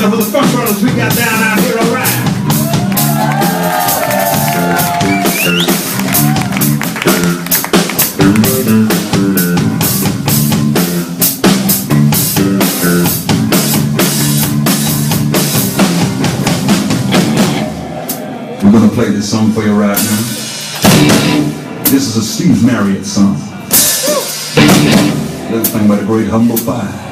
the we got down out here, alright. We're gonna play this song for you right now. This is a Steve Marriott song. Little thing about a great humble pie.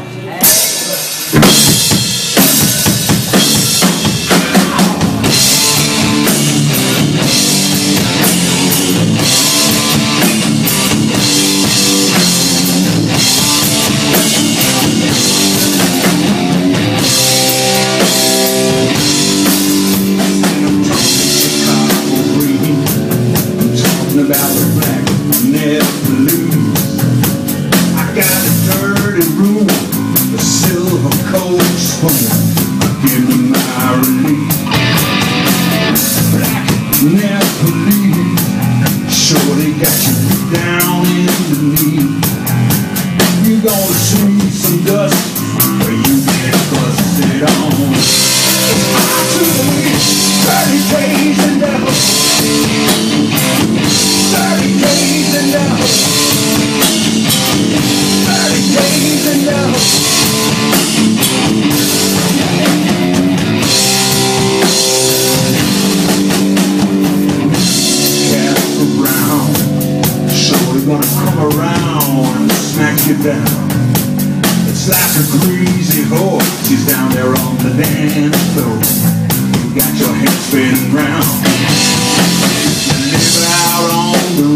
não responde. Down. It's like a greasy horse, she's down there on the dance floor. You got your head spinning round You live out on the